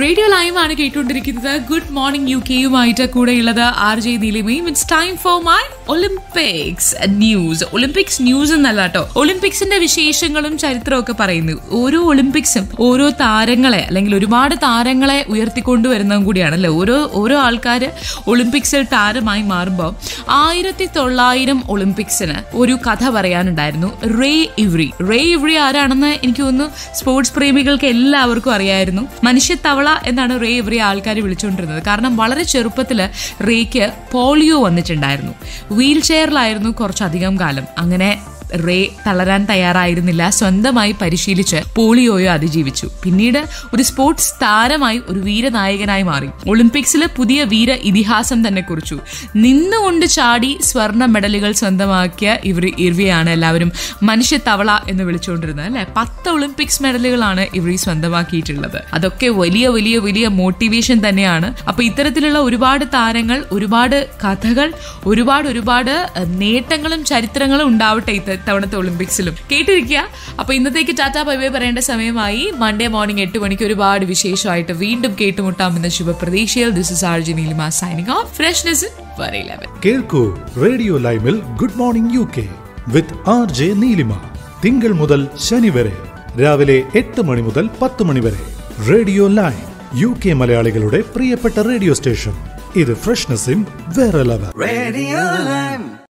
Radio live ആണ് കേട്ടുകൊണ്ടിരിക്കുന്നത്. Good morning U കെയുമായിട്ട് കൂടെയുള്ളത് R J നീലിമയും. It's time for my Olympics news Olympics news എന്നല്ല കേട്ടോ. ഒളിമ്പിക്സിന്റെ വിശേഷങ്ങളും ചരിത്രവും ഒക്കെ പറയുന്നു. ഓരോ ഒളിമ്പിക്സും ഓരോ താരങ്ങളെ അല്ലെങ്കിൽ ഒരുപാട് താരങ്ങളെ ഉയർത്തിക്കൊണ്ടുവരുന്നതും അല്ലെ? ഓരോ ഓരോ ആൾക്കാർ ഒളിമ്പിക്സിൽ താരമായി മാറുമ്പോൾ ആയിരത്തി തൊള്ളായിരം ഒളിമ്പിക്സിന് ഒരു കഥ പറയാനുണ്ടായിരുന്നു. റേ ഇവ്രി റേ ഇവ്രി ആരാണെന്ന് എനിക്ക് തോന്നുന്നു സ്പോർട്സ് പ്രേമികൾക്ക് എല്ലാവർക്കും അറിയായിരുന്നു. മനുഷ്യത്തവള എന്നാണ് റേ ഇവരെ ആൾക്കാർ വിളിച്ചുകൊണ്ടിരുന്നത് കാരണം വളരെ ചെറുപ്പത്തിൽ റേക്ക് പോളിയോ വന്നിട്ടുണ്ടായിരുന്നു. വീൽ ചെയറിലായിരുന്നു കുറച്ചധികം കാലം. അങ്ങനെ റേ തളരാൻ തയ്യാറായിരുന്നില്ല. സ്വന്തമായി പരിശീലിച്ച് പോളിയോയോ അതിജീവിച്ചു. പിന്നീട് ഒരു സ്പോർട്സ് താരമായി ഒരു വീരനായകനായി മാറി. ഒളിമ്പിക്സിൽ പുതിയ വീര ഇതിഹാസം തന്നെ കുറിച്ചു. നിന്നുകൊണ്ട് ചാടി സ്വർണ മെഡലുകൾ സ്വന്തമാക്കിയ ഇവർ ഇർവിയാണ് എല്ലാവരും. മനുഷ്യ തവള എന്ന് വിളിച്ചുകൊണ്ടിരുന്നത് അല്ലെ? പത്ത് ഒളിമ്പിക്സ് മെഡലുകളാണ് ഇവർ സ്വന്തമാക്കിയിട്ടുള്ളത്. അതൊക്കെ വലിയ വലിയ വലിയ മോട്ടിവേഷൻ തന്നെയാണ്. അപ്പൊ ഇത്തരത്തിലുള്ള ഒരുപാട് താരങ്ങൾ ഒരുപാട് കഥകൾ ഒരുപാട് ഒരുപാട് നേട്ടങ്ങളും ചരിത്രങ്ങളും ഉണ്ടാവട്ടെ ഇത്തവണത്തെ ഒളിമ്പിക്സിലും. കേട്ടിരിക്കുക. അപ്പൊ ഇന്നത്തേക്ക് ടാറ്റാ ബൈ ബൈ പറയേണ്ട സമയമായി. മൺഡേ മോർണിംഗ് എട്ട് മണിക്ക് ഒരുപാട് വിശേഷമായിട്ട് വീണ്ടും കേട്ടുമുട്ടാമെന്ന ശുഭപ്രതീക്ഷയിൽ ദിസ് ഇസ് ആർ മാ നീലിമ സൈനിങ് ഓഫ് ഫ്രഷ്നെസ് കേൾക്കൂ radio ലൈമിൽ good morning U K with R J Neelima. തിങ്കൾ മുതൽ ശനി വരെ രാവിലെ എട്ട് മണി മുതൽ പത്ത് മണി വരെ. റേഡിയോ ലൈം യു കെ മലയാളികളുടെ പ്രിയപ്പെട്ട റേഡിയോ സ്റ്റേഷൻ. ഇത് ഫ്രഷ്നെസ്സിൻ വേറെ ലെവൽ റേഡിയോ Lime.